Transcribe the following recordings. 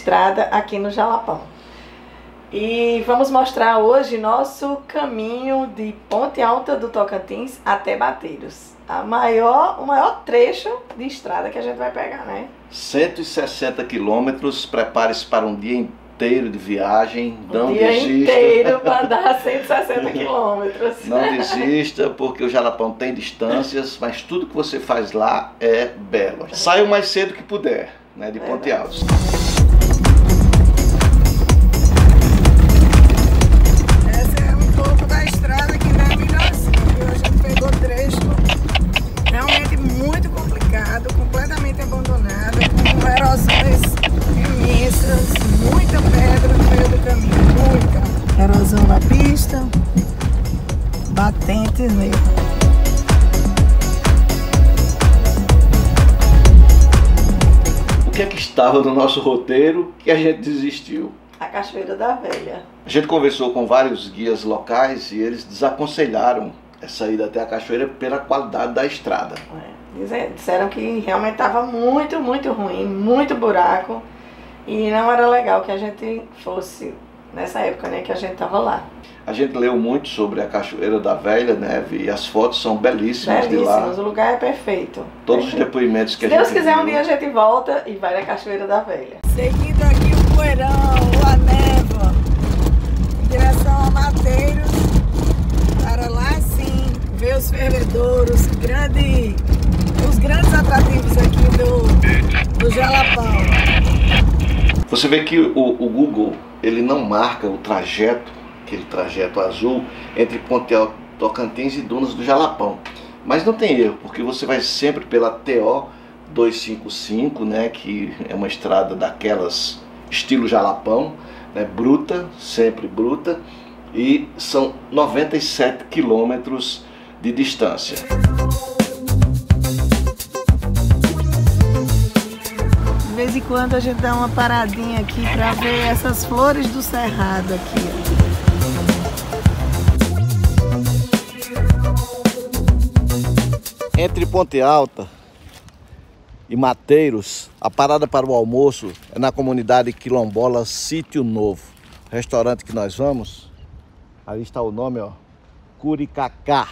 estrada aqui no Jalapão. E vamos mostrar hoje nosso caminho de Ponte Alta do Tocantins até Bateiros. A maior, o maior trecho de estrada que a gente vai pegar, né? 160 quilômetros, prepare-se para um dia inteiro de viagem, não um dia desista. inteiro para dar 160 quilômetros. Não desista, porque o Jalapão tem distâncias, mas tudo que você faz lá é belo. Saia o mais cedo que puder, né, de Ponte Alta. Imensas, muita pedra no meio do caminho, muita. Erosão na pista, batente mesmo. O que é que estava no nosso roteiro que a gente desistiu? A Cachoeira da Velha. A gente conversou com vários guias locais e eles desaconselharam essa ida até a cachoeira pela qualidade da estrada. É, disseram que realmente estava muito, muito ruim, muito buraco e não era legal que a gente fosse nessa época, né, que a gente estava lá. A gente leu muito sobre a Cachoeira da Velha Neve e as fotos são belíssimas, belíssimas de lá. o lugar é perfeito. Todos perfeito. os depoimentos que Se a Deus gente quiser, viu. um dia a gente volta e vai na Cachoeira da Velha. Seguindo aqui o poeirão, a névoa, em direção a Mateiros, para lá sim ver os fervedouros, grande, os grandes atrativos aqui do, do Jalapão. Você vê que o, o Google ele não marca o trajeto, aquele trajeto azul, entre Ponte Tocantins e Dunas do Jalapão. Mas não tem erro, porque você vai sempre pela TO 255, né, que é uma estrada daquelas estilo Jalapão, né, bruta, sempre bruta, e são 97 quilômetros de distância. Vez em quando a gente dá uma paradinha aqui para ver essas flores do cerrado aqui. Entre Ponte Alta e Mateiros, a parada para o almoço é na comunidade quilombola Sítio Novo. Restaurante que nós vamos, ali está o nome, ó, Curicacá.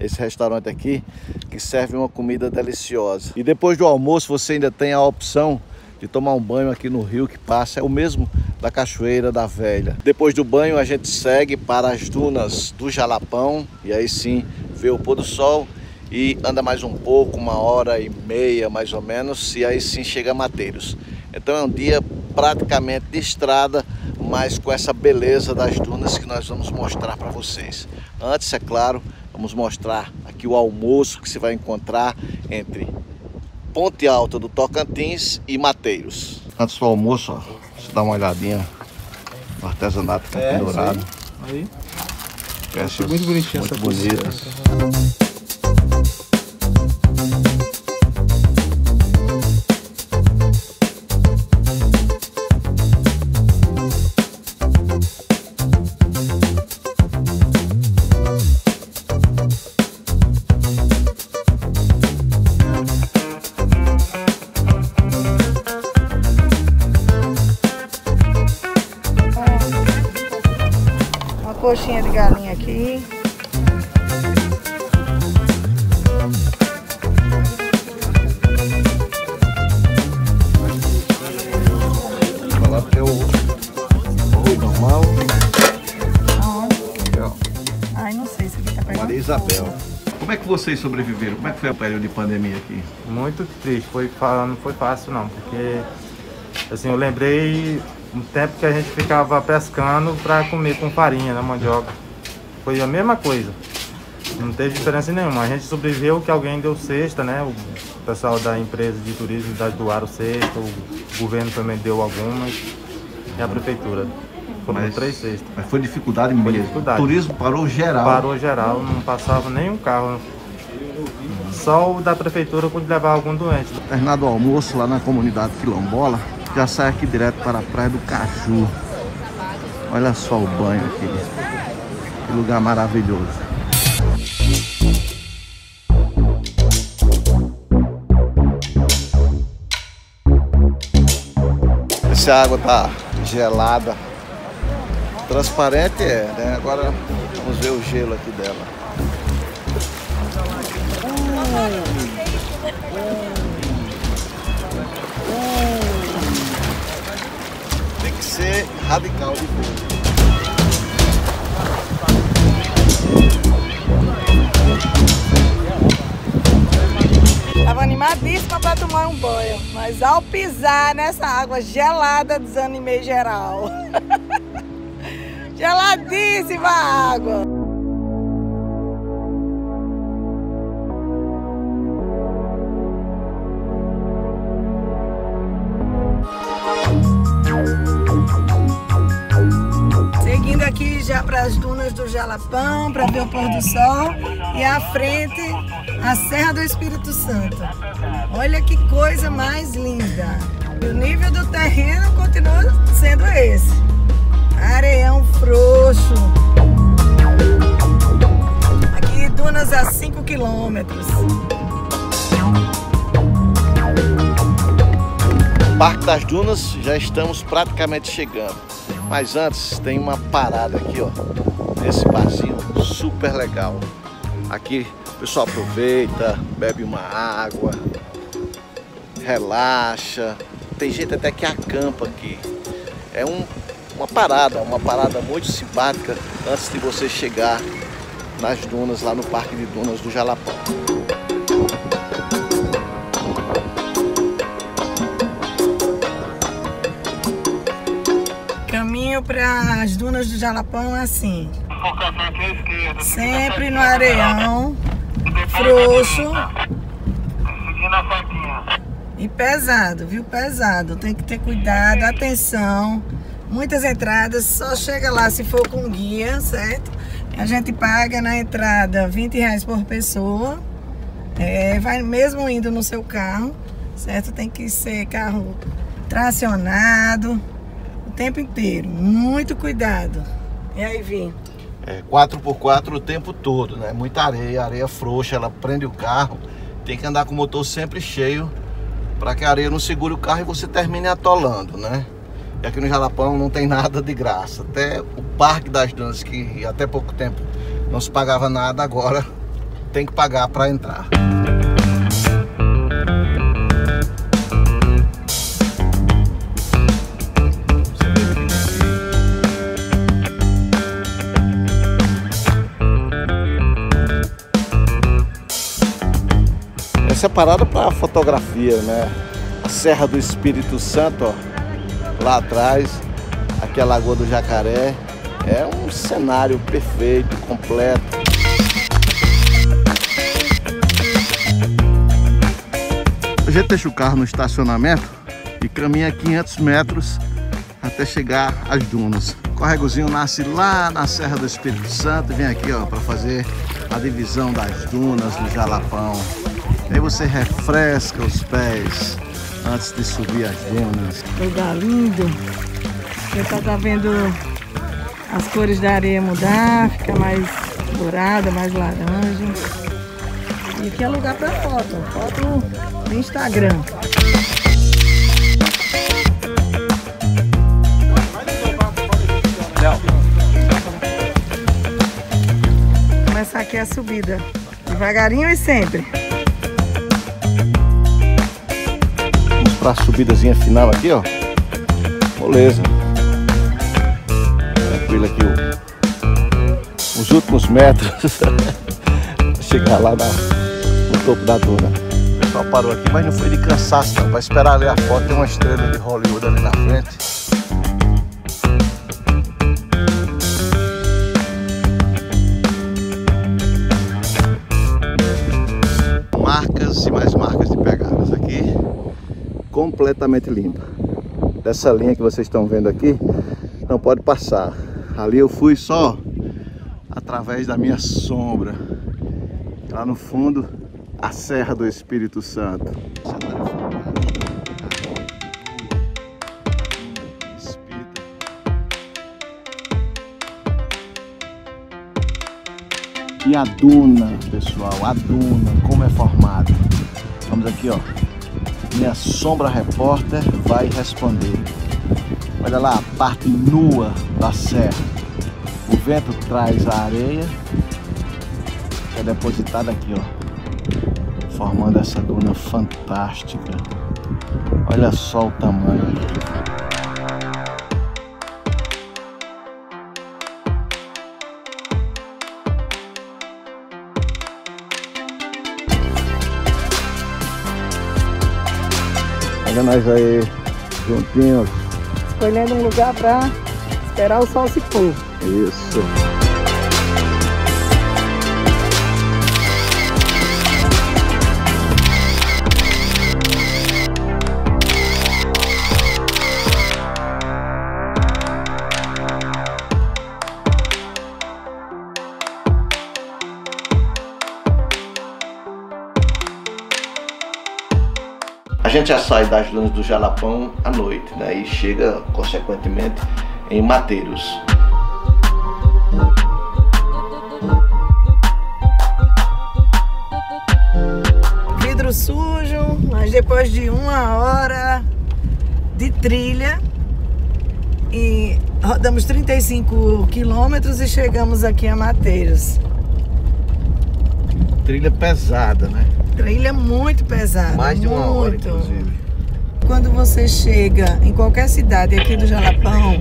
Esse restaurante aqui que serve uma comida deliciosa. E depois do almoço você ainda tem a opção de tomar um banho aqui no rio que passa, é o mesmo da Cachoeira da Velha. Depois do banho a gente segue para as dunas do Jalapão e aí sim vê o pôr do sol e anda mais um pouco, uma hora e meia mais ou menos, e aí sim chega Mateiros. Então é um dia praticamente de estrada, mas com essa beleza das dunas que nós vamos mostrar para vocês. Antes, é claro, vamos mostrar aqui o almoço que você vai encontrar entre Ponte Alta do Tocantins e Mateiros. Antes do almoço, ó, você dá uma olhadinha no artesanato que tá É, pendurado. Aí. Peças muito bonitinha muito essa bonitas. Uma aqui. Falar que o arroz normal. Aqui, ó, Ai, não sei se aqui tá pegando. Maria Isabel. Como é que vocês sobreviveram? Como é que foi o período de pandemia aqui? Muito triste, foi, não foi fácil não, porque assim, eu lembrei um tempo que a gente ficava pescando para comer com farinha na mandioca. Foi a mesma coisa. Não teve diferença nenhuma. A gente sobreviveu que alguém deu cesta, né? O pessoal da empresa de turismo da- doaram cesta, o governo também deu algumas. E a prefeitura. Foram Mas- três cestas. Mas foi dificuldade mesmo. dificuldade. O turismo parou geral. Parou geral, não passava nenhum carro. Só o da prefeitura pôde levar algum doente. Terminado o almoço lá na comunidade quilombola, já sai aqui direto para a Praia do Caju. Olha só o banho aqui. Que lugar maravilhoso. se a água tá gelada. Transparente é, né? Agora vamos ver o gelo aqui dela. Tem que ser radical de boa. Animadíssima para tomar um banho, mas ao pisar nessa água gelada, desanimei geral. Geladíssima a água. Seguindo aqui já para as dunas do Jalapão, para ver o pôr do sol. E à frente, a Serra do Espírito Santo. Olha que coisa mais linda. O nível do terreno continua sendo esse. Areião frouxo. Aqui dunas a 5 quilômetros. Parque das Dunas, já estamos praticamente chegando. Mas antes tem uma parada aqui, ó. Nesse barzinho super legal. Aqui o pessoal aproveita, bebe uma água, relaxa. Tem gente até que acampa aqui. É um, uma parada, uma parada muito simpática antes de você chegar nas dunas, lá no Parque de Dunas do Jalapão. Caminho para as dunas do Jalapão é assim. Sempre no areião, frouxo e pesado, viu? Pesado. Tem que ter cuidado, atenção. Muitas entradas, só chega lá se for com guia, certo? A gente paga na entrada 20 reais por pessoa. É, vai mesmo indo no seu carro, certo? Tem que ser carro tracionado o tempo inteiro. Muito cuidado. E aí, Vim? É, 4x4 o tempo todo, né? Muita areia, areia frouxa, ela prende o carro. Tem que andar com o motor sempre cheio para que a areia não segure o carro e você termine atolando, né? E aqui no Jalapão não tem nada de graça. Até o Parque das Dunas, que até pouco tempo não se pagava nada, agora tem que pagar para entrar. Essa é para fotografia, né? A Serra do Espírito Santo, ó, lá atrás, aqui a Lagoa do Jacaré. É um cenário perfeito, completo. A gente deixa o carro no estacionamento e caminha 500 metros até chegar às dunas. O corregozinho nasce lá na Serra do Espírito Santo e vem aqui ó para fazer a divisão das dunas do Jalapão. Aí você refresca os pés antes de subir as dunas. Lugar lindo. Você tá, vendo as cores da areia mudar, fica mais dourada, mais laranja. E aqui é lugar para foto, foto no Instagram. Começar aqui a subida, devagarinho e sempre. Vamos para a subidazinha final aqui, ó. Moleza. Tranquilo aqui os últimos metros. Chegar lá na, no topo da duna. O pessoal parou aqui, mas não foi de cansaço não. Vai esperar ali a foto, tem uma estrela de Hollywood ali na frente. Completamente limpa. Dessa linha que vocês estão vendo aqui, não pode passar. Ali eu fui só através da minha sombra. Lá no fundo, a Serra do Espírito Santo. E a duna, pessoal, a duna, como é formada. Vamos aqui, ó. Minha sombra repórter vai responder. Olha lá a parte nua da serra. O vento traz a areia que é depositada aqui, ó, formando essa duna fantástica. Olha só o tamanho. Nós aí, juntinhos. Escolhendo um lugar para esperar o sol se pôr. Isso. Gente já sai das dunas do Jalapão à noite, né? E chega, consequentemente, em Mateiros. Vidro sujo, mas depois de uma hora de trilha e rodamos 35 quilômetros e chegamos aqui a Mateiros. Trilha pesada, né? Trilha muito pesada. Mais de uma hora, muito. inclusive. Quando você chega em qualquer cidade aqui do Jalapão,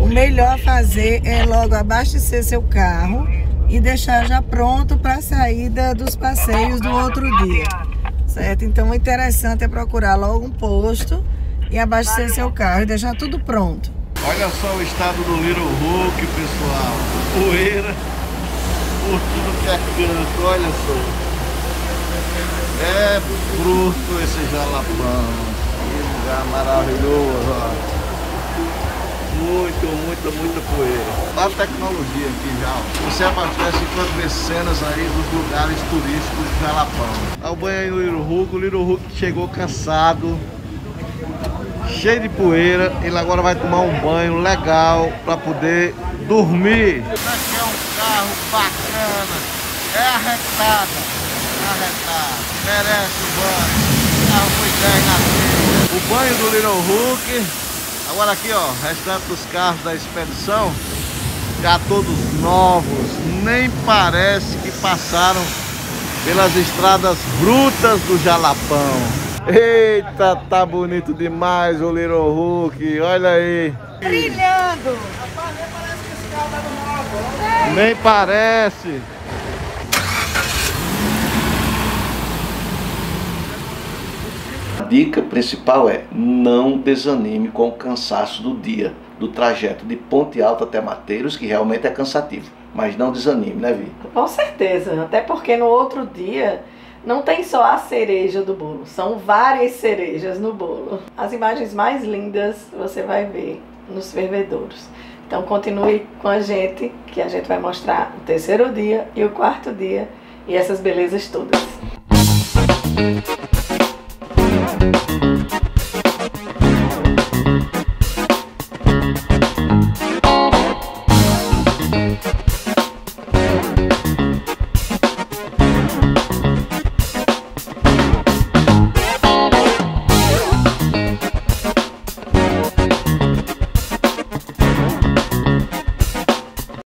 o melhor a fazer é logo abastecer seu carro e deixar já pronto para a saída dos passeios do outro dia. Certo? Então o interessante é procurar logo um posto e abastecer seu carro e deixar tudo pronto. Olha só o estado do Little Hulk, pessoal. Poeira por tudo que é canto, olha só. É bruto esse jalapão. Que lugar maravilhoso. Muito, muita, muita poeira. A tecnologia aqui já. Você abastece enquanto vê cenas aí dos lugares turísticos do Jalapão. Dá o banho aí no Little Hulk. O Little Hulk chegou cansado, cheio de poeira. Ele agora vai tomar um banho legal para poder dormir. Isso aqui é um carro bacana. É arretado. Arretado. Merece o banho. O carro foi 10 na. O banho do Little Hulk. Agora aqui, ó, restante dos carros da expedição. Já todos novos. Nem parece que passaram pelas estradas brutas do Jalapão. Eita, tá bonito demais o Little Hulk. Olha aí. Brilhando! Nem parece. A dica principal é não desanime com o cansaço do dia, do trajeto de Ponte Alta até Mateiros, que realmente é cansativo. Mas não desanime, né, Vi? Com certeza, até porque no outro dia não tem só a cereja do bolo, são várias cerejas no bolo. As imagens mais lindas você vai ver nos fervedouros. Então continue com a gente, que a gente vai mostrar o terceiro dia e o quarto dia e essas belezas todas. Música